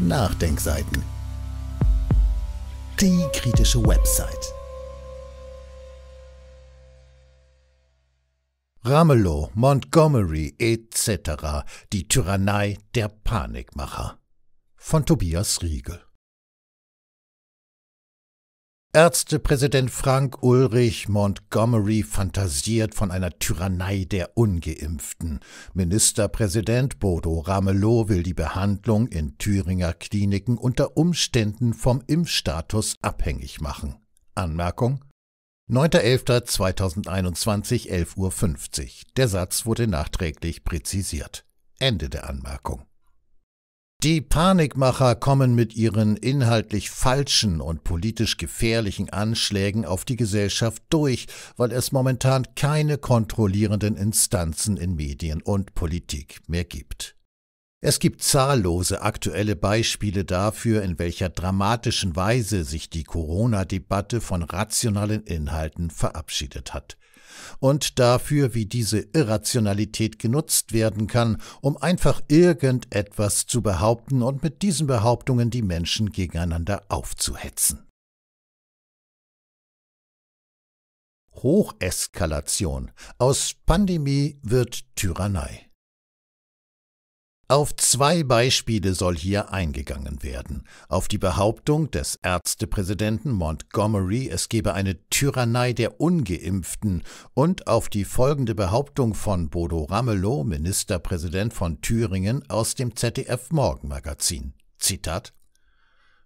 Nachdenkseiten. Die kritische Website. Ramelow, Montgomery etc. Die Tyrannei der Panikmacher. Von Tobias Riegel. Ärztepräsident Frank Ulrich Montgomery fantasiert von einer Tyrannei der Ungeimpften. Ministerpräsident Bodo Ramelow will die Behandlung in Thüringer Kliniken unter Umständen vom Impfstatus abhängig machen. Anmerkung 9.11.2021, 11.50 Uhr. Der Satz wurde nachträglich präzisiert. Ende der Anmerkung. Die Panikmacher kommen mit ihren inhaltlich falschen und politisch gefährlichen Anschlägen auf die Gesellschaft durch, weil es momentan keine kontrollierenden Instanzen in Medien und Politik mehr gibt. Es gibt zahllose aktuelle Beispiele dafür, in welcher dramatischen Weise sich die Corona-Debatte von rationalen Inhalten verabschiedet hat und dafür, wie diese Irrationalität genutzt werden kann, um einfach irgendetwas zu behaupten und mit diesen Behauptungen die Menschen gegeneinander aufzuhetzen. Hocheskalation. Aus Pandemie wird Tyrannei. Auf zwei Beispiele soll hier eingegangen werden. Auf die Behauptung des Ärztepräsidenten Montgomery, es gebe eine Tyrannei der Ungeimpften und auf die folgende Behauptung von Bodo Ramelow, Ministerpräsident von Thüringen, aus dem ZDF Morgenmagazin. Zitat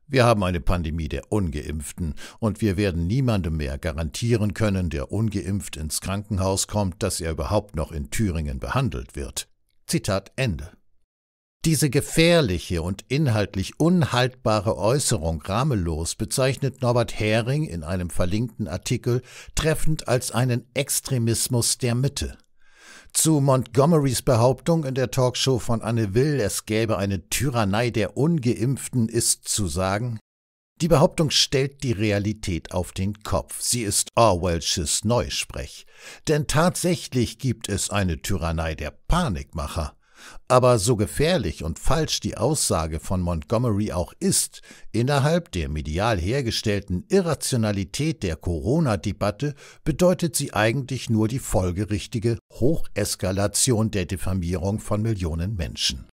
wir haben eine Pandemie der Ungeimpften und wir werden niemandem mehr garantieren können, der ungeimpft ins Krankenhaus kommt, dass er überhaupt noch in Thüringen behandelt wird. Zitat Ende. Diese gefährliche und inhaltlich unhaltbare Äußerung Ramelows bezeichnet Norbert Hering in einem verlinkten Artikel treffend als einen Extremismus der Mitte. Zu Montgomerys Behauptung in der Talkshow von Anne Will, es gäbe eine Tyrannei der Ungeimpften, ist zu sagen, die Behauptung stellt die Realität auf den Kopf. Sie ist Orwellsches Neusprech. Denn tatsächlich gibt es eine Tyrannei der Panikmacher. Aber so gefährlich und falsch die Aussage von Montgomery auch ist, innerhalb der medial hergestellten Irrationalität der Corona-Debatte bedeutet sie eigentlich nur die folgerichtige Hocheskalation der Diffamierung von Millionen Menschen.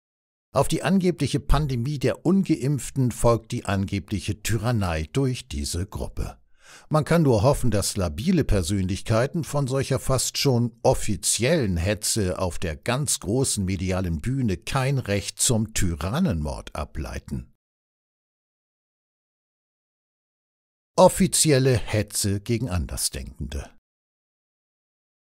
Auf die angebliche Pandemie der ungeimpften folgt die angebliche Tyrannei durch diese Gruppe. Man kann nur hoffen, dass labile Persönlichkeiten von solcher fast schon offiziellen Hetze auf der ganz großen medialen Bühne kein Recht zum Tyrannenmord ableiten. Offizielle Hetze gegen Andersdenkende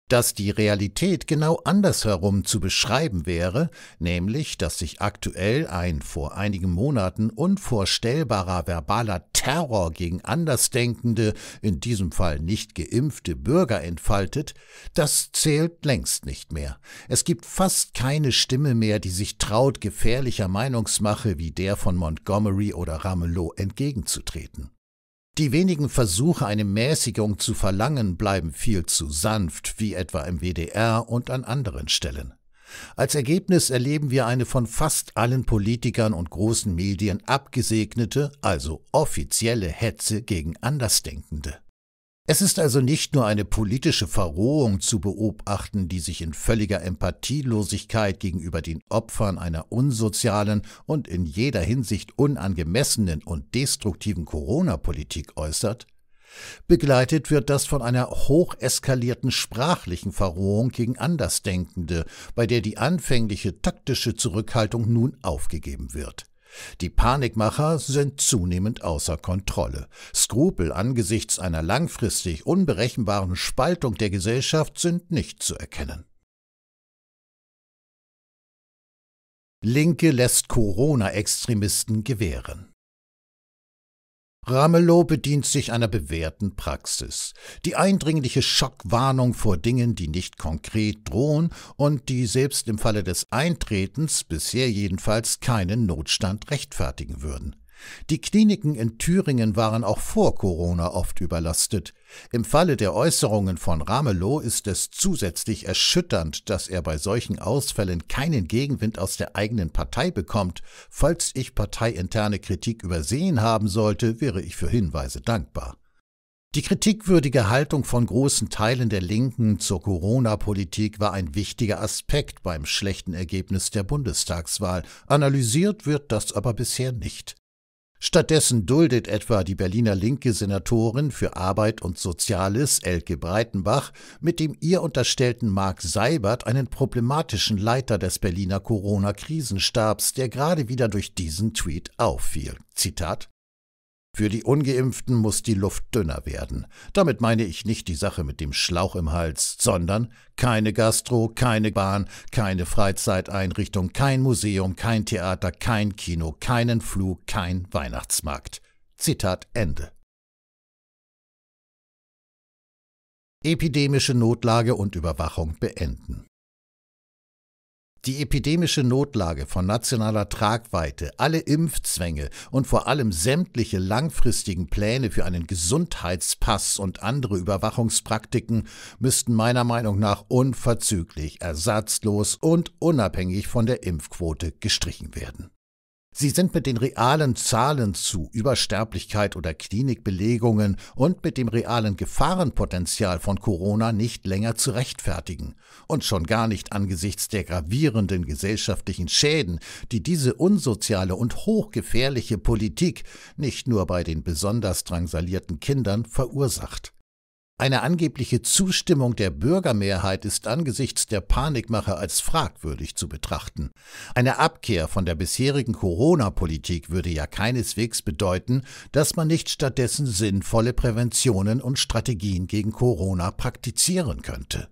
dass die Realität genau andersherum zu beschreiben wäre, nämlich dass sich aktuell ein vor einigen Monaten unvorstellbarer verbaler Terror gegen Andersdenkende, in diesem Fall nicht geimpfte Bürger entfaltet, das zählt längst nicht mehr. Es gibt fast keine Stimme mehr, die sich traut, gefährlicher Meinungsmache wie der von Montgomery oder Ramelow entgegenzutreten. Die wenigen Versuche, eine Mäßigung zu verlangen, bleiben viel zu sanft, wie etwa im WDR und an anderen Stellen. Als Ergebnis erleben wir eine von fast allen Politikern und großen Medien abgesegnete, also offizielle Hetze gegen Andersdenkende. Es ist also nicht nur eine politische Verrohung zu beobachten, die sich in völliger Empathielosigkeit gegenüber den Opfern einer unsozialen und in jeder Hinsicht unangemessenen und destruktiven Corona-Politik äußert, Begleitet wird das von einer hocheskalierten sprachlichen Verrohung gegen Andersdenkende, bei der die anfängliche taktische Zurückhaltung nun aufgegeben wird. Die Panikmacher sind zunehmend außer Kontrolle. Skrupel angesichts einer langfristig unberechenbaren Spaltung der Gesellschaft sind nicht zu erkennen. Linke lässt Corona-Extremisten gewähren. Ramelow bedient sich einer bewährten Praxis. Die eindringliche Schockwarnung vor Dingen, die nicht konkret drohen und die selbst im Falle des Eintretens bisher jedenfalls keinen Notstand rechtfertigen würden. Die Kliniken in Thüringen waren auch vor Corona oft überlastet. Im Falle der Äußerungen von Ramelow ist es zusätzlich erschütternd, dass er bei solchen Ausfällen keinen Gegenwind aus der eigenen Partei bekommt. Falls ich parteiinterne Kritik übersehen haben sollte, wäre ich für Hinweise dankbar. Die kritikwürdige Haltung von großen Teilen der Linken zur Corona-Politik war ein wichtiger Aspekt beim schlechten Ergebnis der Bundestagswahl. Analysiert wird das aber bisher nicht. Stattdessen duldet etwa die Berliner linke Senatorin für Arbeit und Soziales Elke Breitenbach mit dem ihr unterstellten Mark Seibert einen problematischen Leiter des Berliner Corona-Krisenstabs, der gerade wieder durch diesen Tweet auffiel. Zitat für die ungeimpften muss die Luft dünner werden. Damit meine ich nicht die Sache mit dem Schlauch im Hals, sondern keine Gastro, keine Bahn, keine Freizeiteinrichtung, kein Museum, kein Theater, kein Kino, keinen Flug, kein Weihnachtsmarkt. Zitat Ende. Epidemische Notlage und Überwachung beenden. Die epidemische Notlage von nationaler Tragweite, alle Impfzwänge und vor allem sämtliche langfristigen Pläne für einen Gesundheitspass und andere Überwachungspraktiken müssten meiner Meinung nach unverzüglich, ersatzlos und unabhängig von der Impfquote gestrichen werden. Sie sind mit den realen Zahlen zu Übersterblichkeit oder Klinikbelegungen und mit dem realen Gefahrenpotenzial von Corona nicht länger zu rechtfertigen und schon gar nicht angesichts der gravierenden gesellschaftlichen Schäden, die diese unsoziale und hochgefährliche Politik nicht nur bei den besonders drangsalierten Kindern verursacht. Eine angebliche Zustimmung der Bürgermehrheit ist angesichts der Panikmache als fragwürdig zu betrachten. Eine Abkehr von der bisherigen Corona-Politik würde ja keineswegs bedeuten, dass man nicht stattdessen sinnvolle Präventionen und Strategien gegen Corona praktizieren könnte.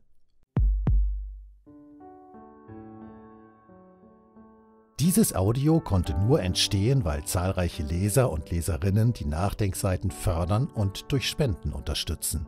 Dieses Audio konnte nur entstehen, weil zahlreiche Leser und Leserinnen die Nachdenkseiten fördern und durch Spenden unterstützen.